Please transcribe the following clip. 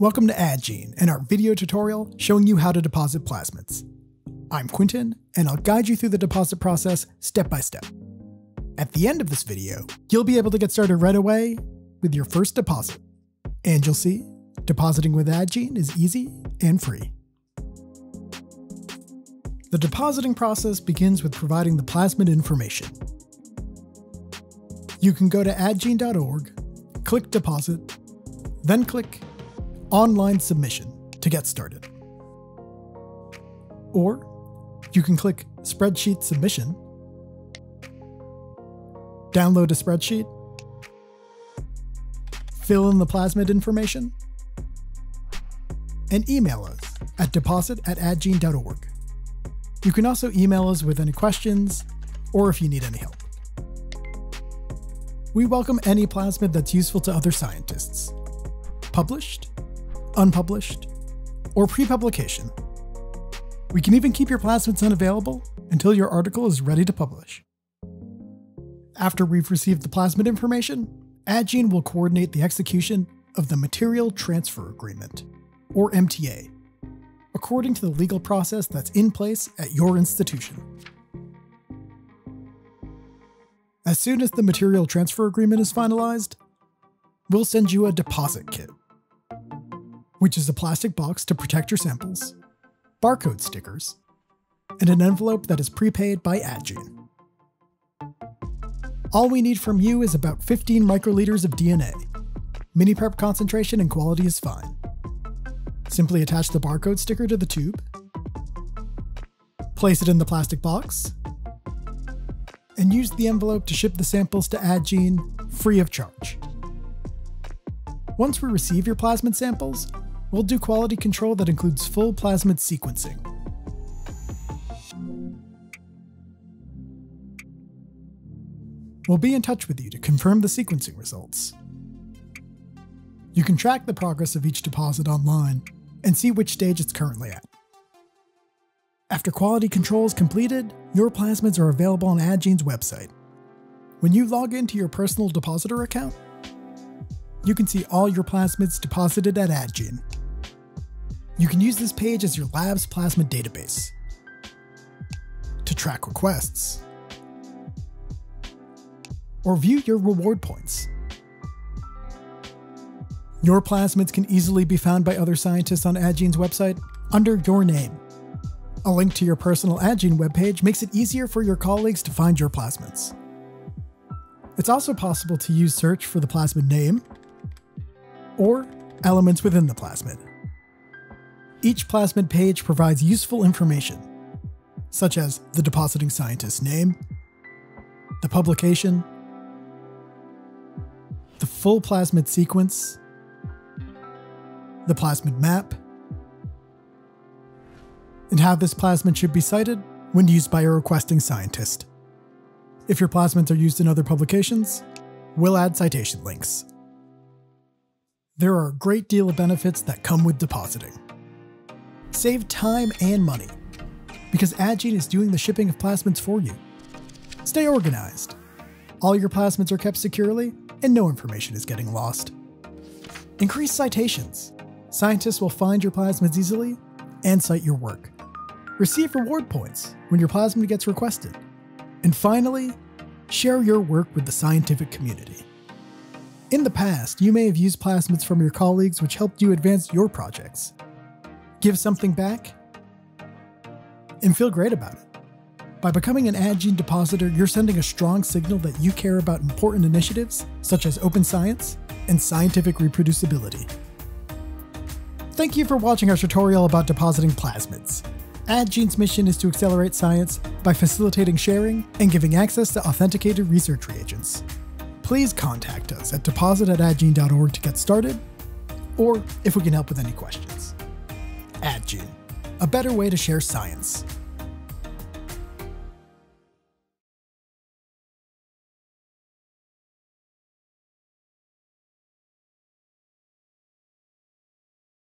Welcome to Addgene and our video tutorial showing you how to deposit plasmids. I'm Quintin, and I'll guide you through the deposit process step by step. At the end of this video, you'll be able to get started right away with your first deposit. And you'll see, depositing with Addgene is easy and free. The depositing process begins with providing the plasmid information. You can go to addgene.org, click Deposit, then click online submission to get started. Or you can click Spreadsheet Submission, download a spreadsheet, fill in the plasmid information, and email us at deposit at addgene.org. You can also email us with any questions or if you need any help. We welcome any plasmid that's useful to other scientists. Published unpublished, or pre publication. We can even keep your plasmids unavailable until your article is ready to publish. After we've received the plasmid information, Addgene will coordinate the execution of the Material Transfer Agreement, or MTA, according to the legal process that's in place at your institution. As soon as the Material Transfer Agreement is finalized, we'll send you a deposit kit which is a plastic box to protect your samples, barcode stickers, and an envelope that is prepaid by Addgene. All we need from you is about 15 microliters of DNA. Mini prep concentration and quality is fine. Simply attach the barcode sticker to the tube, place it in the plastic box, and use the envelope to ship the samples to Addgene free of charge. Once we receive your plasmid samples, we'll do quality control that includes full plasmid sequencing. We'll be in touch with you to confirm the sequencing results. You can track the progress of each deposit online and see which stage it's currently at. After quality control is completed, your plasmids are available on Addgene's website. When you log into your personal depositor account, you can see all your plasmids deposited at Addgene. You can use this page as your lab's plasmid database to track requests or view your reward points. Your plasmids can easily be found by other scientists on Addgene's website under your name. A link to your personal Addgene webpage makes it easier for your colleagues to find your plasmids. It's also possible to use search for the plasmid name or elements within the plasmid. Each plasmid page provides useful information, such as the depositing scientist's name, the publication, the full plasmid sequence, the plasmid map, and how this plasmid should be cited when used by a requesting scientist. If your plasmids are used in other publications, we'll add citation links. There are a great deal of benefits that come with depositing. Save time and money because Addgene is doing the shipping of plasmids for you. Stay organized. All your plasmids are kept securely and no information is getting lost. Increase citations. Scientists will find your plasmids easily and cite your work. Receive reward points when your plasmid gets requested. And finally, share your work with the scientific community. In the past, you may have used plasmids from your colleagues which helped you advance your projects give something back, and feel great about it. By becoming an Addgene depositor, you're sending a strong signal that you care about important initiatives such as open science and scientific reproducibility. Thank you for watching our tutorial about depositing plasmids. Addgene's mission is to accelerate science by facilitating sharing and giving access to authenticated research reagents. Please contact us at deposit at to get started, or if we can help with any questions. Addgene, a better way to share science.